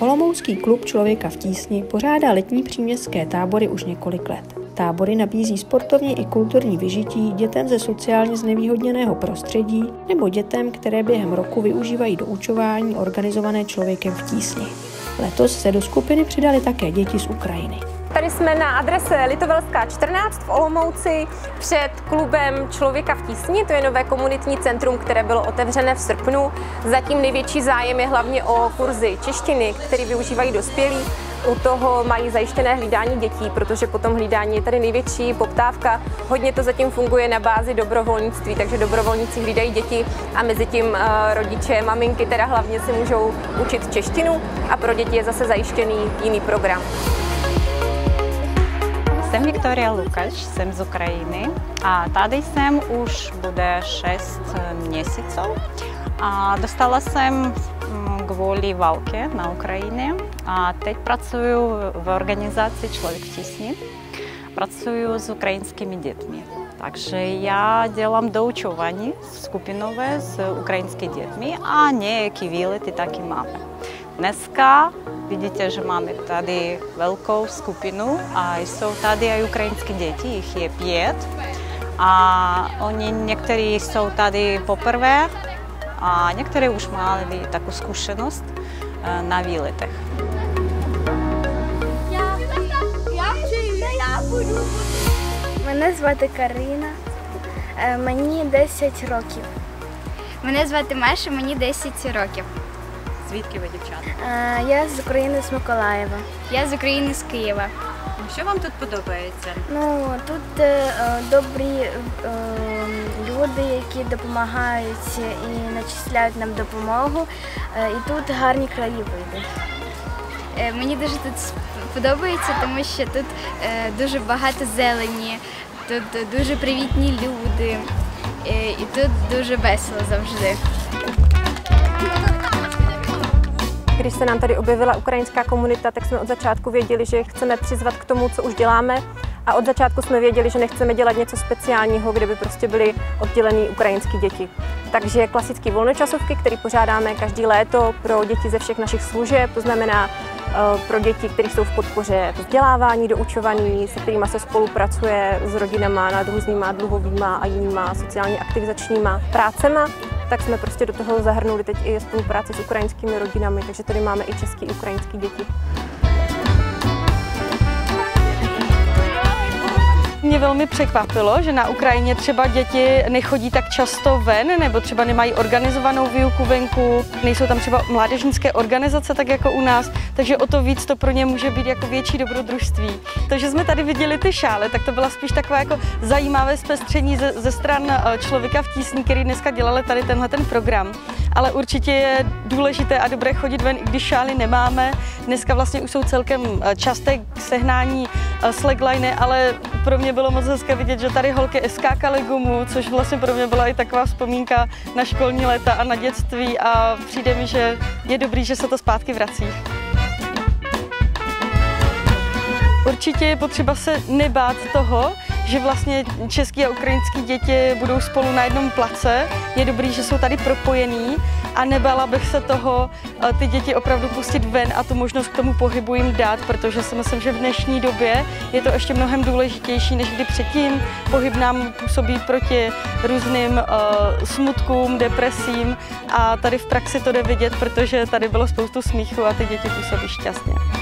Olomoucký klub Člověka v tísni pořádá letní příměstské tábory už několik let. Tábory nabízí sportovní i kulturní vyžití dětem ze sociálně znevýhodněného prostředí nebo dětem, které během roku využívají do učování organizované člověkem v tísni. Letos se do skupiny přidali také děti z Ukrajiny. Tady jsme na adrese Litovelská 14 v Olomouci před klubem Člověka v tísni. To je nové komunitní centrum, které bylo otevřené v srpnu. Zatím největší zájem je hlavně o kurzy češtiny, které využívají dospělí. U toho mají zajištěné hlídání dětí, protože po tom hlídání je tady největší poptávka. Hodně to zatím funguje na bázi dobrovolnictví, takže dobrovolníci hlídají děti a mezi tím eh, rodiče, maminky teda hlavně si můžou učit češtinu a pro děti je zase zajištěný jiný program. Jsem Viktoria Lukáš, jsem z Ukrajiny a tady jsem už bude 6 měsíců. A dostala jsem kvůli válce na Ukrajině a teď pracuji v organizaci Člověk v tísni. Pracuji s ukrajinskými dětmi. Takže já dělám doučování skupinové s ukrajinskými dětmi a nějaké výlety taky máme. Dneska vidíte, že máme tady velkou skupinu a jsou tady i ukrajinské děti, jich je pět. A oni někteří jsou tady poprvé a některé už měli takovou zkušenost na výletech. Мене звати Карина, мені 10 років. Мене звати Маша, мені 10 років. Звідки ви, дівчата? Е, Я з України з Миколаєва. Я з України з Києва. Що вам тут подобається? Ну тут е, е, добрі е, люди, які допомагають і начисляють нам допомогу. Е, І тут гарні краєвиди. Е, Мені дуже тут подобається, тому що тут е, дуже багато зелені, тут дуже привітні люди. е, І тут дуже весело завжди. Když se nám tady objevila ukrajinská komunita, tak jsme od začátku věděli, že chceme přizvat k tomu, co už děláme. A od začátku jsme věděli, že nechceme dělat něco speciálního, kde by prostě byly oddělené ukrajinské děti. Takže klasické volnočasovky, které pořádáme každý léto pro děti ze všech našich služeb, to znamená eh, pro děti, které jsou v podpoře vzdělávání, doučovaní, se kterými se spolupracuje s rodinama nad různýma dluhovýma a jinýma sociálně aktivizačníma prácema, tak jsme prostě do toho zahrnuli teď i spolupráci s ukrajinskými rodinami, takže tady máme i český i ukrajinský děti. Mě velmi překvapilo, že na Ukrajině třeba děti nechodí tak často ven, nebo třeba nemají organizovanou výuku venku, nejsou tam třeba mládežnické organizace, tak jako u nás, takže o to víc to pro ně může být jako větší dobrodružství. To, že jsme tady viděli ty šály, tak to byla spíš takové jako zajímavé zpestření ze, ze stran eh, člověka v tísni, který dneska dělali tady tenhle ten program. Ale určitě je důležité a dobré chodit ven, i když šály nemáme. Dneska vlastně už jsou celkem eh, časté k sehnání eh, slagliny, ale pro mě bylo moc hezké vidět, že tady holky skákaly gumu, což vlastně pro mě byla i taková vzpomínka na školní léta a na dětství a přijde mi, že je dobrý, že se to zpátky vrací. Určitě je potřeba se nebát toho, že vlastně český a ukrajinský děti budou spolu na jednom place. Je dobrý, že jsou tady propojení a nebala bych se toho eh, ty děti opravdu pustit ven a tu možnost k tomu pohybu jim dát, protože si myslím, že v dnešní době je to ještě mnohem důležitější než kdy předtím. Pohyb nám působí proti různým uh, smutkům, depresím a tady v praxi to jde vidět, protože tady bylo spoustu smíchu a ty děti působí šťastně.